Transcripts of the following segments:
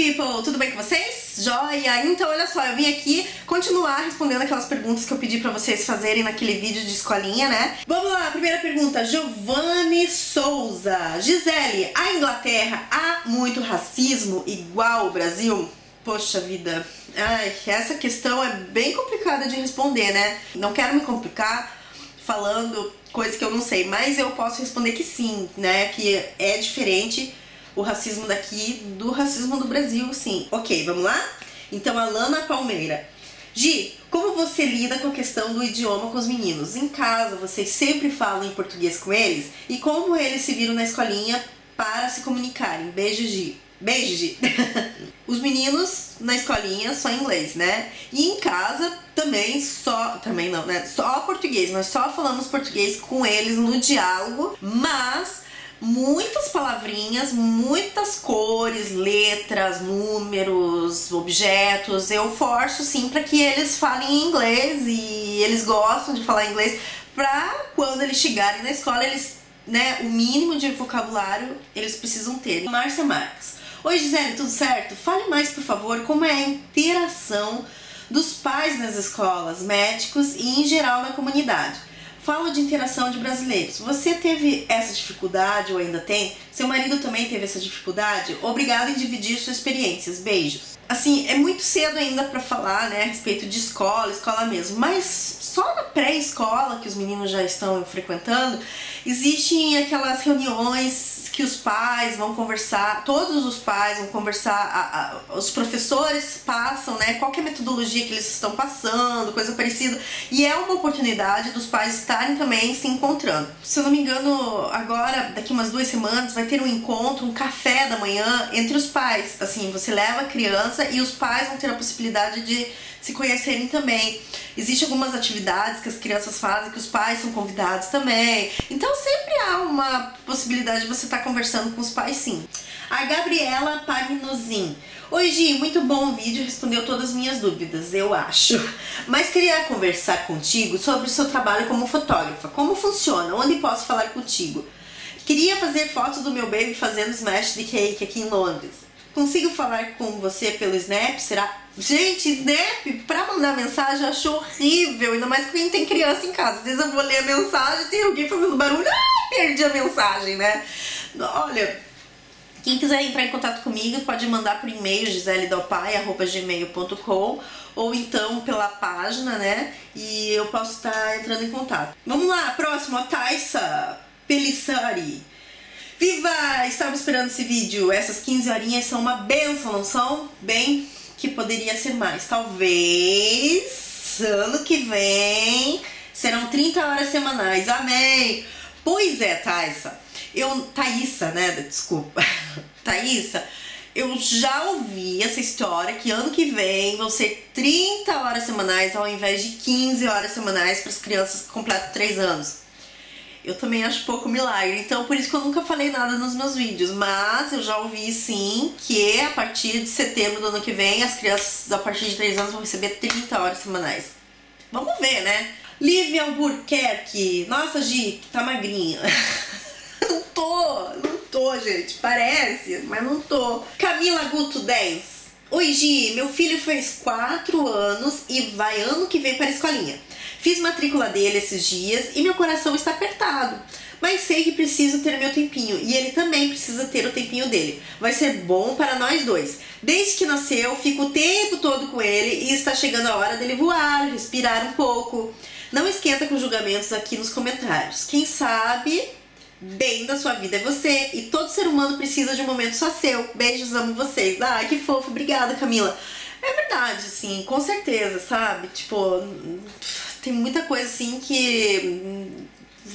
people! Tudo bem com vocês? Joia! Então, olha só, eu vim aqui continuar respondendo aquelas perguntas que eu pedi pra vocês fazerem naquele vídeo de escolinha, né? Vamos lá, primeira pergunta, Giovanni Souza. Gisele, a Inglaterra há muito racismo igual o Brasil? Poxa vida, ai, essa questão é bem complicada de responder, né? Não quero me complicar falando coisa que eu não sei, mas eu posso responder que sim, né? Que é diferente o racismo daqui do racismo do Brasil, sim. Ok, vamos lá? Então, a Lana Palmeira. Gi, como você lida com a questão do idioma com os meninos? Em casa, vocês sempre falam em português com eles? E como eles se viram na escolinha para se comunicarem? Beijo, Gi. Beijo, Gi. os meninos na escolinha só inglês, né? E em casa também só. Também não, né? Só português. Nós só falamos português com eles no diálogo, mas muitas palavrinhas, muitas cores, letras, números, objetos. Eu forço sim para que eles falem inglês e eles gostam de falar inglês para quando eles chegarem na escola eles, né, o mínimo de vocabulário eles precisam ter. Márcia Marques. Oi Gisele, tudo certo? Fale mais, por favor, como é a interação dos pais nas escolas, médicos e em geral na comunidade. Fala de interação de brasileiros. Você teve essa dificuldade ou ainda tem? Seu marido também teve essa dificuldade? Obrigado em dividir suas experiências. Beijos. Assim, é muito cedo ainda para falar, né, a respeito de escola, escola mesmo, mas só na pré-escola que os meninos já estão frequentando, existem aquelas reuniões que os pais vão conversar, todos os pais vão conversar, a, a, os professores passam, né? Qual é a metodologia que eles estão passando, coisa parecida. E é uma oportunidade dos pais estarem também se encontrando. Se eu não me engano, agora, daqui umas duas semanas, vai ter um encontro, um café da manhã entre os pais. Assim, você leva a criança e os pais vão ter a possibilidade de se conhecerem também. Existem algumas atividades que as crianças fazem que os pais são convidados também. Então sempre há uma possibilidade de você estar tá conversando com os pais sim. A Gabriela Pagnozin. Oi Gi, muito bom o vídeo, respondeu todas as minhas dúvidas, eu acho. Mas queria conversar contigo sobre o seu trabalho como fotógrafa. Como funciona? Onde posso falar contigo? Queria fazer fotos do meu baby fazendo smash de cake aqui em Londres. Consigo falar com você pelo Snap? Será? Gente, Snap, pra mandar mensagem, eu acho horrível. Ainda mais quem tem criança em casa. Às vezes eu vou ler a mensagem tem alguém fazendo barulho. Ah, perdi a mensagem, né? Olha, quem quiser entrar em contato comigo pode mandar por e-mail giseledalpai.gmail.com ou então pela página, né? E eu posso estar entrando em contato. Vamos lá, próximo, a Taissa Pelissari. Viva! Estava esperando esse vídeo. Essas 15 horinhas são uma benção, não são? Bem, que poderia ser mais. Talvez ano que vem serão 30 horas semanais. Amém! Pois é, Thaisa. Eu, Thaísa, né? Desculpa. Thaísa, eu já ouvi essa história que ano que vem vão ser 30 horas semanais ao invés de 15 horas semanais para as crianças que completam 3 anos eu também acho pouco milagre. Então, por isso que eu nunca falei nada nos meus vídeos. Mas eu já ouvi sim que a partir de setembro do ano que vem, as crianças a partir de 3 anos vão receber 30 horas semanais. Vamos ver, né? Lívia Albuquerque. Nossa, Gi, tá magrinha. não tô, não tô, gente. Parece, mas não tô. Camila Guto 10. Oi, Gi, meu filho fez 4 anos e vai ano que vem para a escolinha. Fiz matrícula dele esses dias e meu coração está apertado. Mas sei que preciso ter meu tempinho e ele também precisa ter o tempinho dele. Vai ser bom para nós dois. Desde que nasceu, fico o tempo todo com ele e está chegando a hora dele voar, respirar um pouco. Não esquenta com julgamentos aqui nos comentários. Quem sabe bem da sua vida é você e todo ser humano precisa de um momento só seu. Beijos, amo vocês. Ah, que fofo. Obrigada, Camila. É verdade, sim, com certeza, sabe? Tipo, tem muita coisa assim que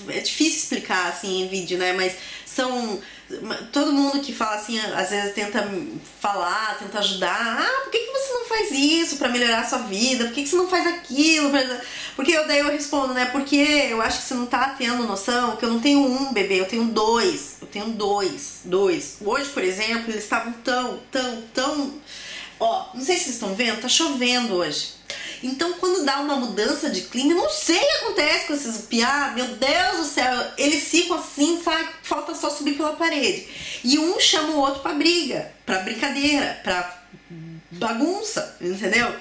é difícil explicar assim em vídeo, né? Mas são todo mundo que fala assim, às vezes tenta falar, tenta ajudar. Ah, por que, que você não faz isso para melhorar a sua vida? Por que, que você não faz aquilo? Porque eu, daí eu respondo, né? Porque eu acho que você não tá tendo noção que eu não tenho um bebê, eu tenho dois. Eu tenho dois, dois. Hoje, por exemplo, eles estavam tão, tão, tão. Ó, não sei se vocês estão vendo, tá chovendo hoje. Então, quando dá uma mudança de clima, eu não sei o que acontece com esses piá, meu Deus do céu, eles ficam assim, sabe? Falta só subir pela parede. E um chama o outro pra briga, pra brincadeira, pra bagunça, entendeu?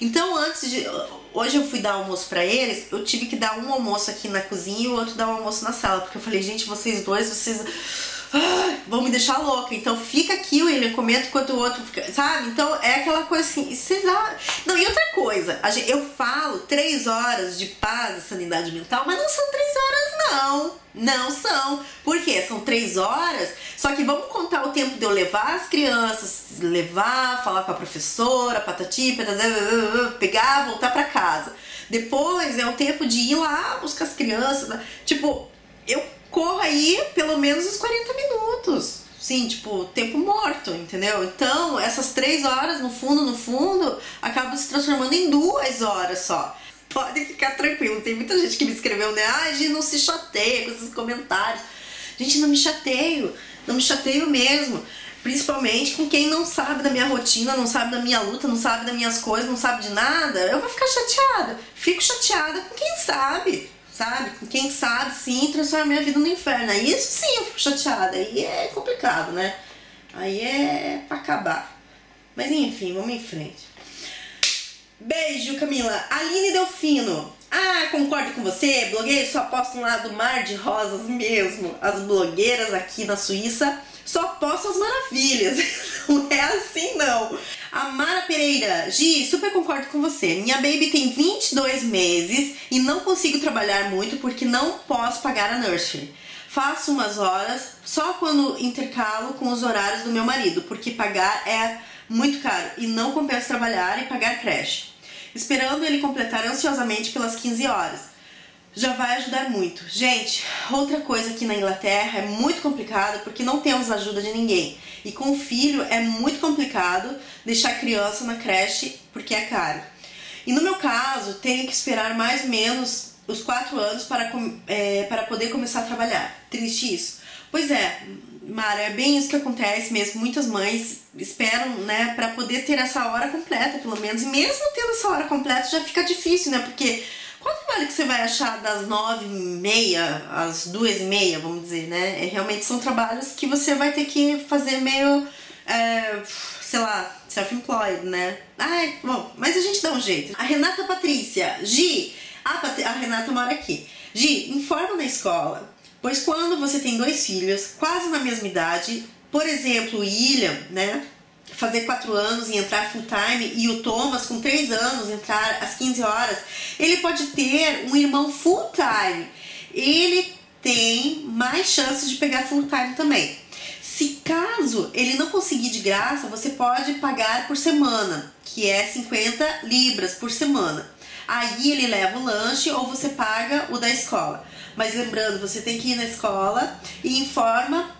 Então, antes de. Hoje eu fui dar almoço para eles, eu tive que dar um almoço aqui na cozinha e o outro dar um almoço na sala, porque eu falei, gente, vocês dois, vocês vão me deixar louca. Então fica aqui, o William, comenta enquanto o outro fica, sabe? Então é aquela coisa assim, vocês Não, e outra coisa, eu falo três horas de paz e sanidade mental, mas não são três horas, não. Não são. Por quê? São três horas, só que vamos contar o tempo de eu levar as crianças, levar, falar com a professora, patati, patati, pegar, voltar para casa. Depois é o tempo de ir lá buscar as crianças. Né? Tipo, eu corro aí pelo menos uns 40 minutos. Sim, tipo, tempo morto, entendeu? Então, essas três horas, no fundo, no fundo, acabam se transformando em duas horas só. Pode ficar tranquilo. Tem muita gente que me escreveu, né? Ai, gente, não se chateia com esses comentários. Gente, não me chateio. Não me chateio mesmo. Principalmente com quem não sabe da minha rotina, não sabe da minha luta, não sabe das minhas coisas, não sabe de nada. Eu vou ficar chateada. Fico chateada com quem sabe sabe? Quem sabe, sim, transformar minha vida no inferno. Aí isso sim eu fico chateada. Aí é complicado, né? Aí é pra acabar. Mas enfim, vamos em frente. Beijo, Camila. Aline Delfino. Ah, concordo com você, blogueira só postam lá do mar de rosas mesmo. As blogueiras aqui na Suíça só postam as maravilhas. Não é assim, não. A Mara Pereira, Gi, super concordo com você. Minha baby tem 22 meses e não consigo trabalhar muito porque não posso pagar a nursery. Faço umas horas só quando intercalo com os horários do meu marido, porque pagar é muito caro e não compensa trabalhar e pagar creche. Esperando ele completar ansiosamente pelas 15 horas. Já vai ajudar muito. Gente, outra coisa aqui na Inglaterra é muito complicado porque não temos ajuda de ninguém. E com filho é muito complicado deixar a criança na creche porque é caro. E no meu caso, tenho que esperar mais ou menos os quatro anos para, é, para poder começar a trabalhar. Triste isso. Pois é, Mara, é bem isso que acontece mesmo. Muitas mães esperam, né, para poder ter essa hora completa, pelo menos. E mesmo tendo essa hora completa, já fica difícil, né? Porque qual trabalho que você vai achar das nove e meia às duas e meia, vamos dizer, né? É, realmente são trabalhos que você vai ter que fazer meio, é, sei lá, self-employed, né? Ai, bom, mas a gente dá um jeito. A Renata Patrícia, Gi, a, Pat a Renata mora aqui. Gi, informa na escola, pois quando você tem dois filhos, quase na mesma idade, por exemplo, o William, né? fazer 4 anos e entrar full time e o Thomas com 3 anos entrar às 15 horas, ele pode ter um irmão full time. Ele tem mais chances de pegar full time também. Se caso ele não conseguir de graça, você pode pagar por semana, que é 50 libras por semana. Aí ele leva o lanche ou você paga o da escola. Mas lembrando, você tem que ir na escola e informa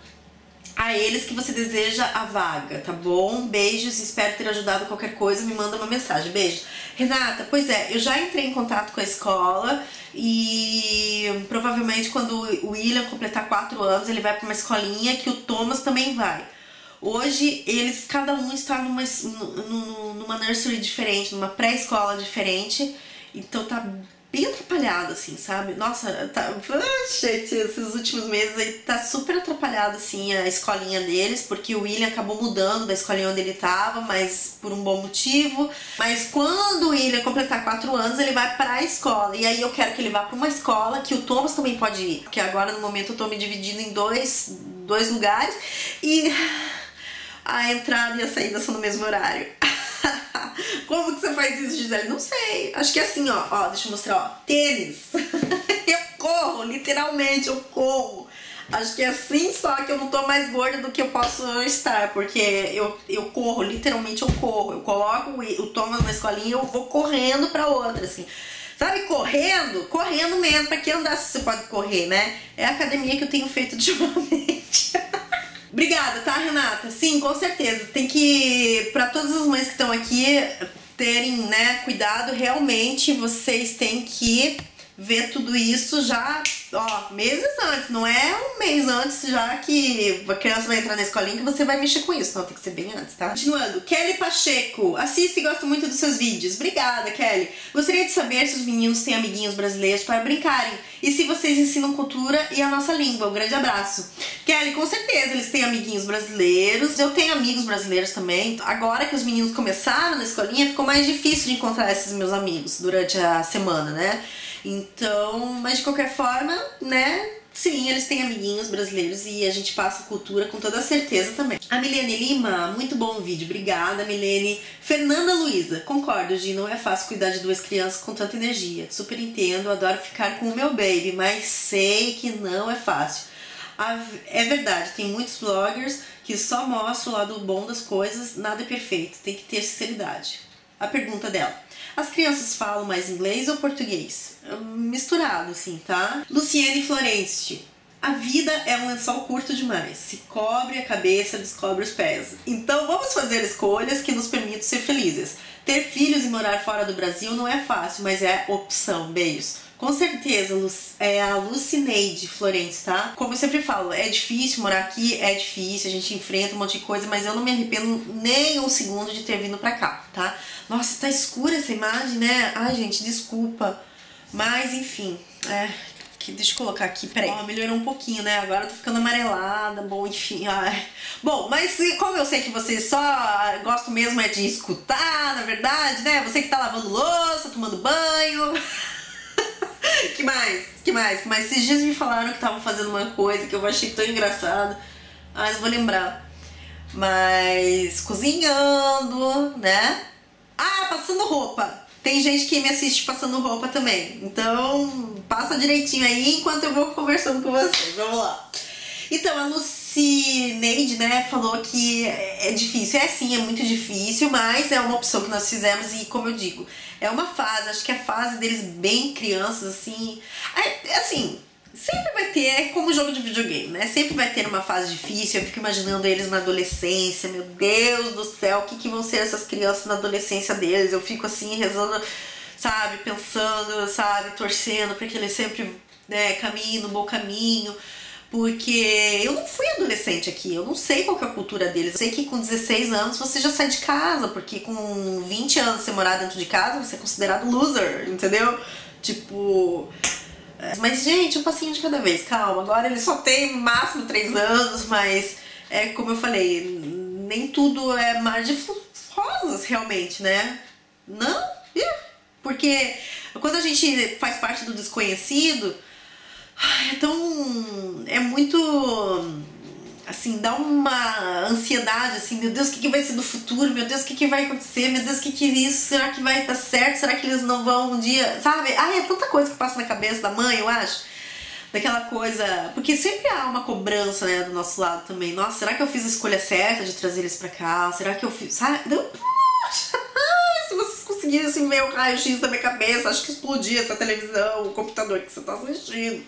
a eles que você deseja a vaga, tá bom? Beijos, espero ter ajudado qualquer coisa, me manda uma mensagem. Beijo. Renata, pois é, eu já entrei em contato com a escola e provavelmente quando o William completar 4 anos, ele vai para uma escolinha que o Thomas também vai. Hoje eles, cada um está numa, numa nursery diferente, numa pré-escola diferente, então tá bem atrapalhado, assim, sabe? Nossa, tá. Gente, esses últimos meses aí tá super atrapalhado, assim, a escolinha deles, porque o William acabou mudando da escolinha onde ele tava, mas por um bom motivo. Mas quando o William completar 4 anos, ele vai para a escola. E aí eu quero que ele vá para uma escola que o Thomas também pode ir. Porque agora no momento eu tô me dividindo em dois, dois lugares e a entrada e a saída são no mesmo horário. Como que você faz isso, Gisele? Não sei. Acho que é assim, ó. ó deixa eu mostrar, ó. Tênis. eu corro, literalmente, eu corro. Acho que é assim só que eu não tô mais gorda do que eu posso estar, porque eu, eu corro, literalmente eu corro. Eu coloco o, Thomas na escolinha e eu vou correndo pra outra, assim. Sabe, correndo? Correndo mesmo. Pra que andar se você pode correr, né? É a academia que eu tenho feito ultimamente. Obrigada, tá, Renata? Sim, com certeza. Tem que, para todas as mães que estão aqui terem, né, cuidado, realmente vocês têm que ver tudo isso já, ó, meses antes. Não é um mês antes já que a criança vai entrar na escolinha que você vai mexer com isso. Não, tem que ser bem antes, tá? Continuando. Kelly Pacheco. Assista e gosto muito dos seus vídeos. Obrigada, Kelly. Gostaria de saber se os meninos têm amiguinhos brasileiros para brincarem. E se vocês ensinam cultura e a nossa língua. Um grande abraço. Kelly, com certeza eles têm amiguinhos brasileiros. Eu tenho amigos brasileiros também. Agora que os meninos começaram na escolinha, ficou mais difícil de encontrar esses meus amigos durante a semana, né? Então, mas de qualquer forma, né? Sim, eles têm amiguinhos brasileiros e a gente passa cultura com toda certeza também. A Milene Lima, muito bom vídeo, obrigada Milene. Fernanda Luiza, concordo, Gi, não é fácil cuidar de duas crianças com tanta energia. Super entendo, adoro ficar com o meu baby, mas sei que não é fácil. É verdade, tem muitos bloggers que só mostram o lado bom das coisas, nada é perfeito, tem que ter sinceridade. A pergunta dela. As crianças falam mais inglês ou português? Misturado, assim, tá? Luciene Florence. A vida é um lençol curto demais. Se cobre a cabeça, descobre os pés. Então vamos fazer escolhas que nos permitam ser felizes. Ter filhos e morar fora do Brasil não é fácil, mas é opção. Beijos. Com certeza, é a Lucineide Florence, tá? Como eu sempre falo, é difícil morar aqui, é difícil, a gente enfrenta um monte de coisa, mas eu não me arrependo nem um segundo de ter vindo pra cá, tá? Nossa, tá escura essa imagem, né? Ai, gente, desculpa. Mas, enfim, é, deixa eu colocar aqui, peraí. Ó, melhorou um pouquinho, né? Agora eu tô ficando amarelada, bom, enfim. Bom, mas como eu sei que vocês só gostam mesmo é de escutar, na verdade, né? Você que tá lavando louça, tomando banho. que mais? Que mais? Mas esses dias me falaram que estavam fazendo uma coisa que eu achei tão engraçado. Não vou lembrar. Mas cozinhando, né? Ah, passando roupa. Tem gente que me assiste passando roupa também. Então, passa direitinho aí enquanto eu vou conversando com vocês. Vamos lá. Então, a Lucineide, né, falou que é difícil. É sim, é muito difícil, mas é uma opção que nós fizemos e, como eu digo, é uma fase. Acho que a fase deles bem crianças, assim. É, assim, sempre vai ter, é como jogo de videogame, né? Sempre vai ter uma fase difícil. Eu fico imaginando eles na adolescência. Meu Deus do céu, o que, que vão ser essas crianças na adolescência deles? Eu fico assim, rezando, sabe, pensando, sabe, torcendo para que eles sempre né, caminhem no bom caminho porque eu não fui adolescente aqui, eu não sei qual é a cultura deles. Eu sei que com 16 anos você já sai de casa, porque com 20 anos você morar dentro de casa, você é considerado loser, entendeu? Tipo. É, mas, gente, um passinho de cada vez, calma. Agora ele só tem máximo 3 anos, mas é como eu falei, nem tudo é mar de rosas, realmente, né? Não? Porque quando a gente faz parte do desconhecido Ai, é tão. É muito. Assim, dá uma ansiedade, assim, meu Deus, o que, que vai ser do futuro? Meu Deus, o que, que vai acontecer? Meu Deus, o que, que é isso? Será que vai dar certo? Será que eles não vão um dia. Sabe? Ai, é tanta coisa que passa na cabeça da mãe, eu acho. Daquela coisa. Porque sempre há uma cobrança, né, do nosso lado também. Nossa, será que eu fiz a escolha certa de trazer eles pra cá? Será que eu fiz. Sabe? Poxa! Se vocês conseguissem ver o raio-x da minha cabeça, acho que explodia essa televisão, o computador que você tá assistindo.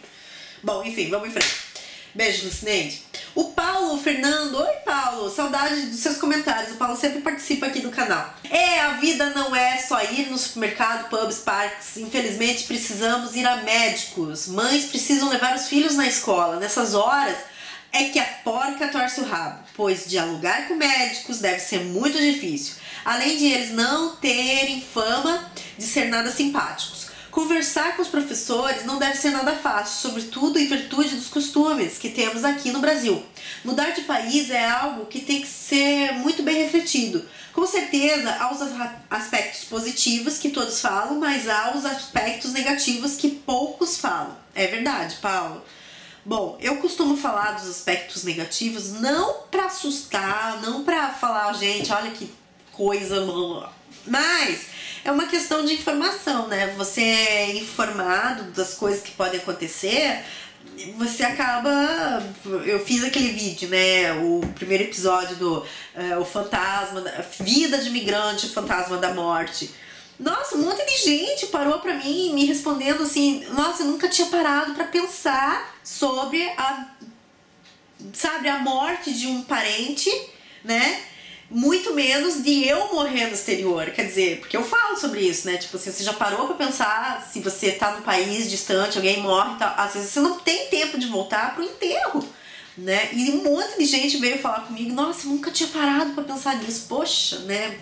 Bom, enfim, vamos em frente. Beijo, Lucineide. O Paulo Fernando, oi Paulo, saudade dos seus comentários. O Paulo sempre participa aqui do canal. É, a vida não é só ir no supermercado, pubs, parques. Infelizmente precisamos ir a médicos. Mães precisam levar os filhos na escola. Nessas horas é que a porca torce o rabo, pois dialogar com médicos deve ser muito difícil. Além de eles não terem fama de ser nada simpáticos. Conversar com os professores não deve ser nada fácil, sobretudo em virtude dos costumes que temos aqui no Brasil. Mudar de país é algo que tem que ser muito bem refletido. Com certeza, há os aspectos positivos que todos falam, mas há os aspectos negativos que poucos falam. É verdade, Paulo. Bom, eu costumo falar dos aspectos negativos não para assustar, não para falar, gente, olha que coisa, mas é uma questão de informação, né? Você é informado das coisas que podem acontecer, você acaba. Eu fiz aquele vídeo, né? O primeiro episódio do uh, O Fantasma, Vida de Migrante, o Fantasma da Morte. Nossa, um monte de gente parou pra mim me respondendo assim: Nossa, eu nunca tinha parado para pensar sobre a. Sabe, a morte de um parente, né? Muito menos de eu morrer no exterior. Quer dizer, porque eu falo sobre isso, né? Tipo assim, você já parou pra pensar se você tá num país distante, alguém morre e tal. Às vezes você não tem tempo de voltar pro enterro, né? E um monte de gente veio falar comigo, nossa, eu nunca tinha parado pra pensar nisso. Poxa, né?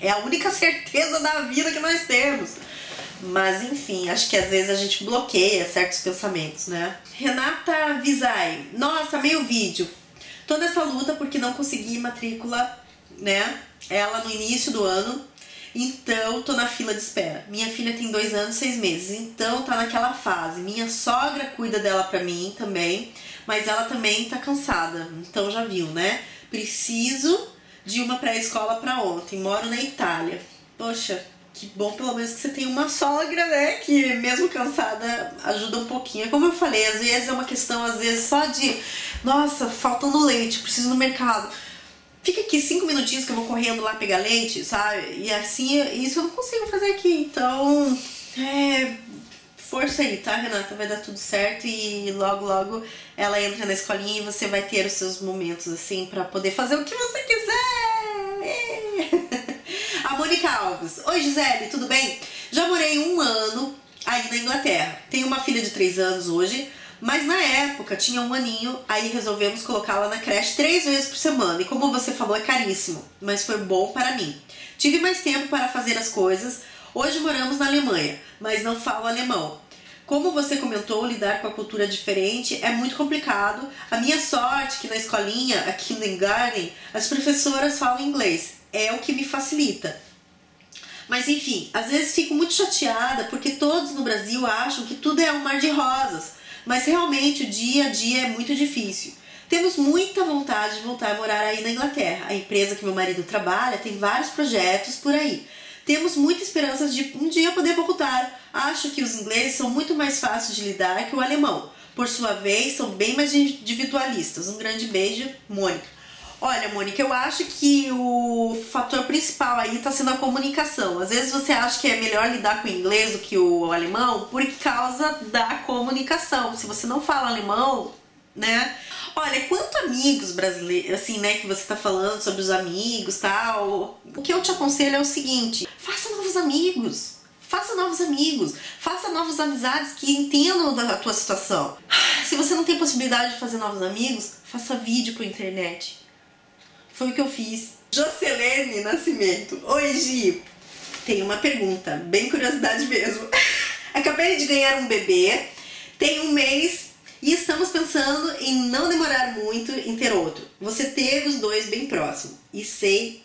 É a única certeza da vida que nós temos. Mas enfim, acho que às vezes a gente bloqueia certos pensamentos, né? Renata Visai, nossa, meio vídeo. Tô nessa luta porque não consegui matrícula, né? Ela no início do ano. Então, tô na fila de espera. Minha filha tem dois anos e seis meses, então tá naquela fase. Minha sogra cuida dela pra mim também, mas ela também tá cansada. Então já viu, né? Preciso de uma pré-escola pra ontem. Moro na Itália. Poxa, que bom pelo menos que você tem uma sogra, né? Que mesmo cansada ajuda um pouquinho. Como eu falei, às vezes é uma questão, às vezes, só de nossa, faltando leite, preciso no mercado. Fica aqui cinco minutinhos que eu vou correndo lá pegar leite, sabe? E assim, isso eu não consigo fazer aqui. Então, é. Força aí, tá, Renata? Vai dar tudo certo e logo, logo ela entra na escolinha e você vai ter os seus momentos, assim, para poder fazer o que você quiser. Mônica Alves. Oi, Gisele, tudo bem? Já morei um ano aí na Inglaterra. Tenho uma filha de três anos hoje mas na época tinha um aninho, aí resolvemos colocá-la na creche três vezes por semana. E como você falou, é caríssimo, mas foi bom para mim. Tive mais tempo para fazer as coisas. Hoje moramos na Alemanha, mas não falo alemão. Como você comentou, lidar com a cultura diferente é muito complicado. A minha sorte é que na escolinha, aqui no Garden, as professoras falam inglês. É o que me facilita. Mas enfim, às vezes fico muito chateada porque todos no Brasil acham que tudo é um mar de rosas mas realmente o dia a dia é muito difícil. Temos muita vontade de voltar a morar aí na Inglaterra. A empresa que meu marido trabalha tem vários projetos por aí. Temos muitas esperanças de um dia poder voltar. Acho que os ingleses são muito mais fáceis de lidar que o alemão. Por sua vez, são bem mais individualistas. Um grande beijo, Mônica. Olha, Mônica, eu acho que o fator principal aí está sendo a comunicação. Às vezes você acha que é melhor lidar com o inglês do que o alemão por causa da comunicação. Se você não fala alemão, né? Olha, quanto amigos brasileiros, assim, né, que você tá falando sobre os amigos tal. O que eu te aconselho é o seguinte: faça novos amigos. Faça novos amigos, faça novas amizades que entendam da tua situação. Se você não tem possibilidade de fazer novos amigos, faça vídeo por internet foi o que eu fiz. Jocelene Nascimento. Oi, Gi. Tem uma pergunta, bem curiosidade mesmo. Acabei de ganhar um bebê, tem um mês e estamos pensando em não demorar muito em ter outro. Você teve os dois bem próximos e sei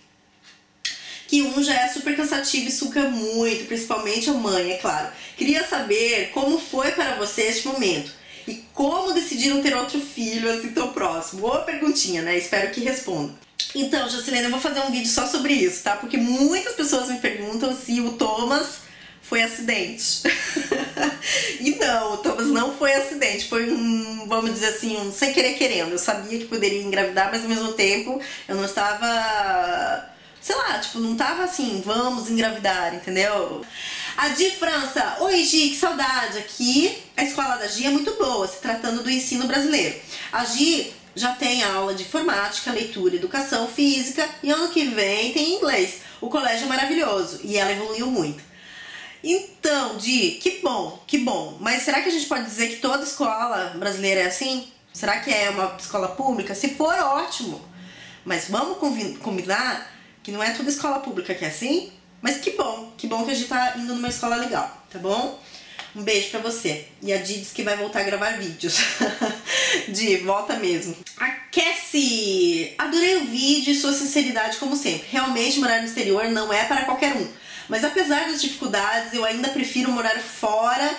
que um já é super cansativo e suca muito, principalmente a mãe, é claro. Queria saber como foi para você este momento e como decidiram ter outro filho assim tão próximo. Boa perguntinha, né? Espero que responda. Então, Jocilene, eu vou fazer um vídeo só sobre isso, tá? Porque muitas pessoas me perguntam se o Thomas foi acidente. e não, o Thomas não foi acidente, foi um, vamos dizer assim, um sem querer querendo. Eu sabia que poderia engravidar, mas ao mesmo tempo eu não estava, sei lá, tipo, não estava assim, vamos engravidar, entendeu? A Di França, oi Gi, que saudade. Aqui a escola da Gi é muito boa, se tratando do ensino brasileiro. A Gi já tem aula de informática, leitura, educação física e ano que vem tem inglês. O colégio é maravilhoso e ela evoluiu muito. Então, Di, que bom, que bom. Mas será que a gente pode dizer que toda escola brasileira é assim? Será que é uma escola pública? Se for, ótimo. Mas vamos combinar que não é toda escola pública que é assim? Mas que bom, que bom que a gente tá indo numa escola legal, tá bom? Um beijo pra você. E a Di diz que vai voltar a gravar vídeos. Di, volta mesmo. Aquece! Adorei o vídeo e sua sinceridade como sempre. Realmente morar no exterior não é para qualquer um. Mas apesar das dificuldades, eu ainda prefiro morar fora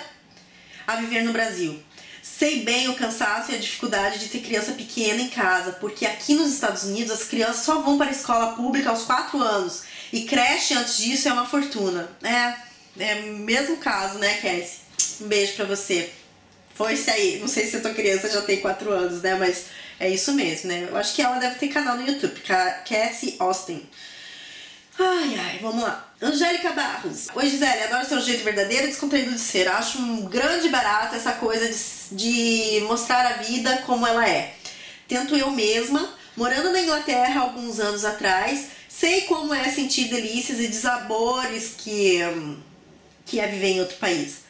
a viver no Brasil. Sei bem o cansaço e a dificuldade de ter criança pequena em casa, porque aqui nos Estados Unidos as crianças só vão para a escola pública aos 4 anos e creche antes disso é uma fortuna. É, é mesmo caso, né, Cassie? Um beijo pra você. Força aí. Não sei se a tua criança já tem 4 anos, né? Mas é isso mesmo, né? Eu acho que ela deve ter canal no YouTube. Cassie Austin. Ai, ai, vamos lá. Angélica Barros. Oi, Gisele, adoro seu jeito verdadeiro e descontraído de ser. Acho um grande barato essa coisa de, de mostrar a vida como ela é. Tento eu mesma morando na Inglaterra alguns anos atrás, sei como é sentir delícias e desabores que, que é viver em outro país.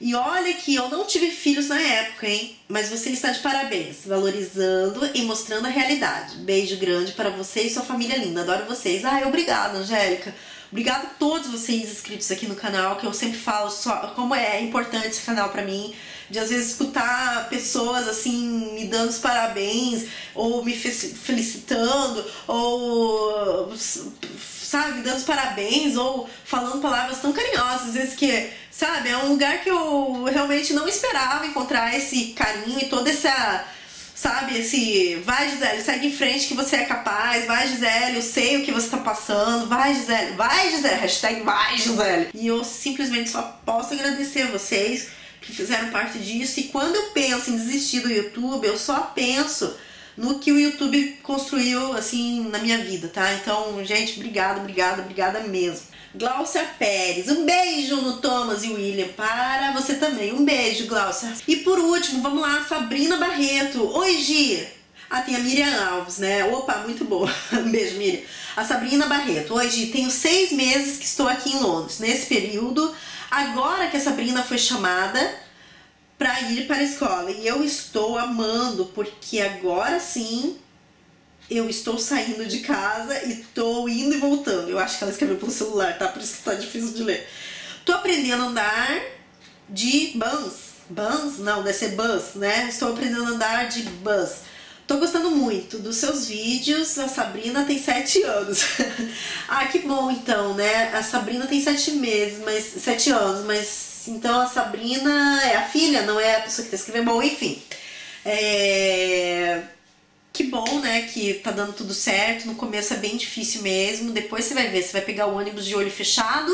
E olha que eu não tive filhos na época, hein? Mas você está de parabéns, valorizando e mostrando a realidade. Beijo grande para você e sua família linda. Adoro vocês. Ai, obrigada, Angélica. Obrigada a todos vocês inscritos aqui no canal, que eu sempre falo só como é importante esse canal para mim. De às vezes escutar pessoas assim me dando os parabéns, ou me felicitando, ou sabe, dando os parabéns ou falando palavras tão carinhosas, às vezes que, sabe, é um lugar que eu realmente não esperava encontrar esse carinho e toda essa sabe? Esse vai, Gisele, segue em frente que você é capaz, vai, Gisele, eu sei o que você tá passando, vai, Gisele, vai, Gisele, hashtag vai, Gisele. E eu simplesmente só posso agradecer a vocês que fizeram parte disso. E quando eu penso em desistir do YouTube, eu só penso no que o YouTube construiu assim na minha vida, tá? Então, gente, obrigado, obrigada, obrigada mesmo. Glaucia Pérez, um beijo no Thomas e William para você também. Um beijo, Glaucia. E por último, vamos lá, Sabrina Barreto. Oi, Gi. Ah, tem a Miriam Alves, né? Opa, muito boa. Um beijo, Miriam. A Sabrina Barreto. Gi, tenho seis meses que estou aqui em Londres. Nesse período, agora que a Sabrina foi chamada para ir para a escola. E eu estou amando, porque agora sim eu estou saindo de casa e estou indo e voltando. Eu acho que ela escreveu pelo celular, tá? Por isso que tá difícil de ler. Tô aprendendo a andar de bus. Bus? Não, deve ser bus, né? Estou aprendendo a andar de bus. Tô gostando muito dos seus vídeos. A Sabrina tem 7 anos. ah, que bom então, né? A Sabrina tem 7 meses, mas 7 anos, mas então a Sabrina é a filha, não é a pessoa que tá escrevendo. Bom, enfim. É... Que bom, né, que tá dando tudo certo. No começo é bem difícil mesmo. Depois você vai ver, você vai pegar o ônibus de olho fechado.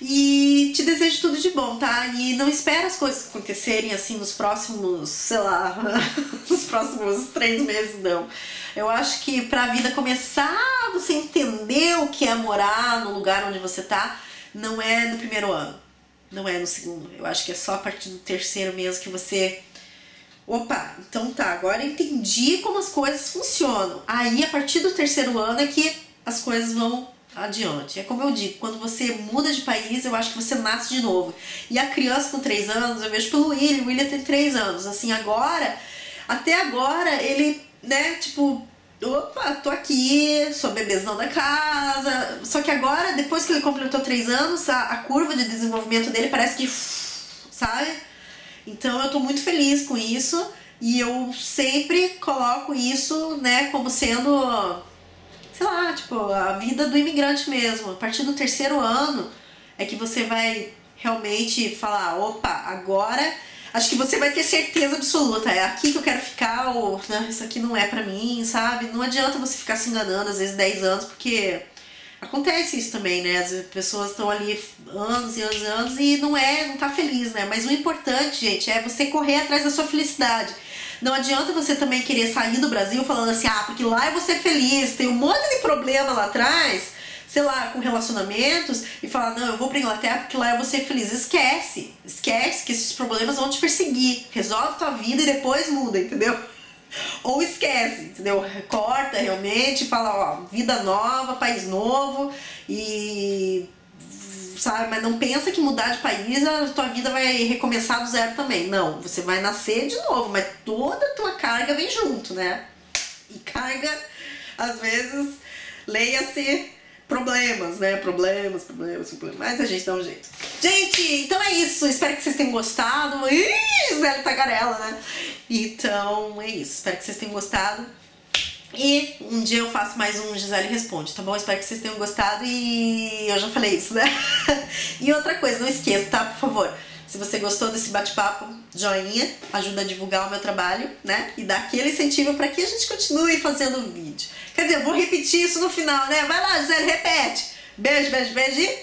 E te desejo tudo de bom, tá? E não espera as coisas acontecerem assim nos próximos, sei lá, nos próximos três meses, não. Eu acho que pra vida começar, você entender o que é morar no lugar onde você tá, não é no primeiro ano não é no segundo. Eu acho que é só a partir do terceiro mesmo que você. Opa, então tá, agora entendi como as coisas funcionam. Aí a partir do terceiro ano é que as coisas vão adiante. É como eu digo, quando você muda de país, eu acho que você nasce de novo. E a criança com três anos, eu vejo pelo William, o William tem três anos. Assim, agora, até agora, ele, né, tipo, opa, tô aqui, sou bebezão da casa. Só que agora, depois que ele completou três anos, a, a curva de desenvolvimento dele parece que, sabe? Então eu tô muito feliz com isso e eu sempre coloco isso, né, como sendo, sei lá, tipo, a vida do imigrante mesmo. A partir do terceiro ano é que você vai realmente falar, opa, agora acho que você vai ter certeza absoluta, é aqui que eu quero ficar, ou né, isso aqui não é pra mim, sabe? Não adianta você ficar se enganando, às vezes 10 anos, porque acontece isso também, né? As pessoas estão ali anos e anos e anos e não é, não tá feliz, né? Mas o importante, gente, é você correr atrás da sua felicidade. Não adianta você também querer sair do Brasil falando assim, ah, porque lá eu vou ser feliz, tem um monte de problema lá atrás sei lá, com relacionamentos e falar, não, eu vou pra Inglaterra porque lá eu vou ser feliz. Esquece. Esquece que esses problemas vão te perseguir. Resolve tua vida e depois muda, entendeu? Ou esquece, entendeu? Corta realmente, fala, ó, vida nova, país novo e sabe, mas não pensa que mudar de país a tua vida vai recomeçar do zero também. Não, você vai nascer de novo, mas toda a tua carga vem junto, né? E carga, às vezes, leia-se problemas, né? Problemas, problemas, problemas. Mas a gente dá um jeito. Gente, então é isso. Espero que vocês tenham gostado. Ih, Gisele Tagarela, né? Então é isso. Espero que vocês tenham gostado. E um dia eu faço mais um Gisele Responde, tá bom? Espero que vocês tenham gostado e eu já falei isso, né? e outra coisa, não esqueça, tá? Por favor, se você gostou desse bate-papo, joinha, ajuda a divulgar o meu trabalho, né? E dá aquele incentivo para que a gente continue fazendo vídeo. Quer dizer, eu vou repetir isso no final, né? Vai lá, Gisele, repete. Beijo, beijo, beijo e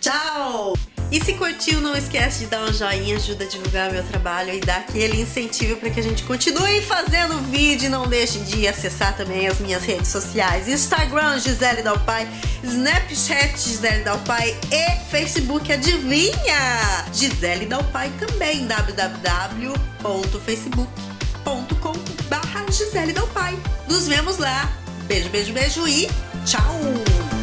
tchau! E se curtiu, não esquece de dar um joinha, ajuda a divulgar meu trabalho e dar aquele incentivo para que a gente continue fazendo vídeo. Não deixe de acessar também as minhas redes sociais: Instagram, Gisele Dalpai, Snapchat, Gisele Dalpai e Facebook, adivinha? Gisele Dalpai também, www.facebook.com barra Gisele Del Pai. Nos vemos lá. Beijo, beijo, beijo e tchau!